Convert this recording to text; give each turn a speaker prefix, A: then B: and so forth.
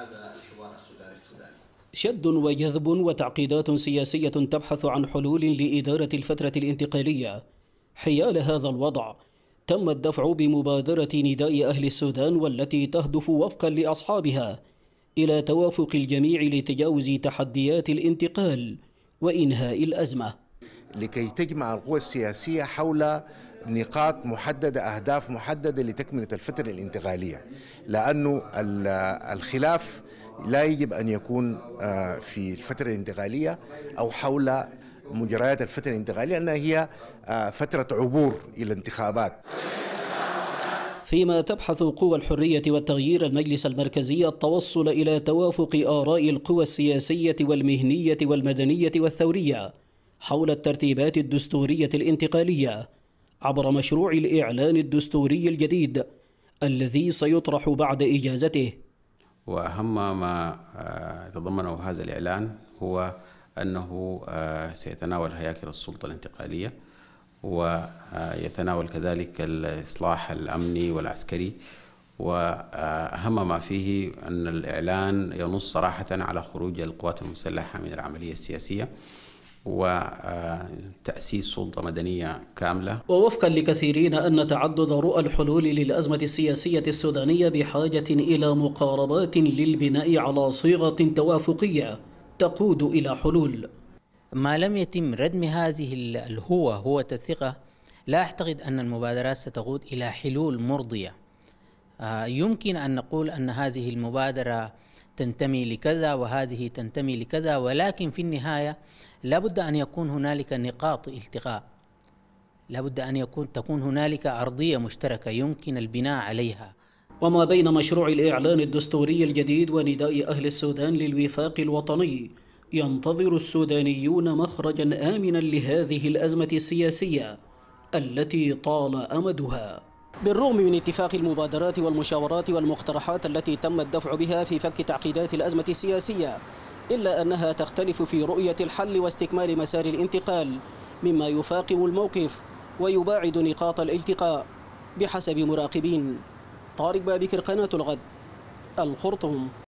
A: هذا الحوار السوداني السوداني
B: شد وجذب وتعقيدات سياسية تبحث عن حلول لإدارة الفترة الانتقالية. حيال هذا الوضع. تم الدفع بمبادرة نداء أهل السودان والتي تهدف وفقا لأصحابها إلى توافق الجميع لتجاوز تحديات الانتقال وإنهاء الأزمة.
C: لكي تجمع القوى السياسية حول نقاط محددة أهداف محددة لتكملة الفترة الانتقالية. لأنه الخلاف لا يجب أن يكون في الفترة الانتقالية أو حول مجريات الفترة الانتقالية أنها هي فترة عبور إلى انتخابات.
B: فيما تبحث قوى الحرية والتغيير المجلس المركزي التوصل إلى توافق آراء القوى السياسية والمهنية والمدنية والثورية. حول الترتيبات الدستورية الانتقالية عبر مشروع الإعلان الدستوري الجديد الذي سيطرح بعد إجازته.
D: وأهم ما يتضمنه هذا الإعلان هو أنه سيتناول هياكل السلطة الانتقالية ويتناول كذلك الإصلاح الأمني والعسكري. وأهم ما فيه أن الإعلان ينص صراحة على خروج القوات المسلحة من العملية السياسية. وتأسيس سلطة مدنية كاملة.
B: ووفقا لكثيرين أن تعدد رؤى الحلول للأزمة السياسية السودانية بحاجة إلى مقاربات للبناء على صيغة توافقية تقود إلى حلول.
E: ما لم يتم ردم هذه الهوة هوة الثقة لا أعتقد أن المبادرات ستقود إلى حلول مرضية. يمكن أن نقول أن هذه المبادرة تنتمي لكذا وهذه تنتمي لكذا ولكن في النهاية لابد أن يكون هنالك نقاط التقاء. لابد أن يكون تكون هنالك أرضية مشتركة يمكن البناء عليها.
B: وما بين مشروع الإعلان الدستوري الجديد ونداء أهل السودان للوفاق الوطني ينتظر السودانيون مخرجا آمنا لهذه الأزمة السياسية التي طال أمدها. بالرغم من اتفاق المبادرات والمشاورات والمقترحات التي تم الدفع بها في فك تعقيدات الأزمة السياسية إلا أنها تختلف في رؤية الحل واستكمال مسار الانتقال مما يفاقم الموقف ويباعد نقاط الالتقاء بحسب مراقبين. طارق بابكر قناة الغد الخرطوم.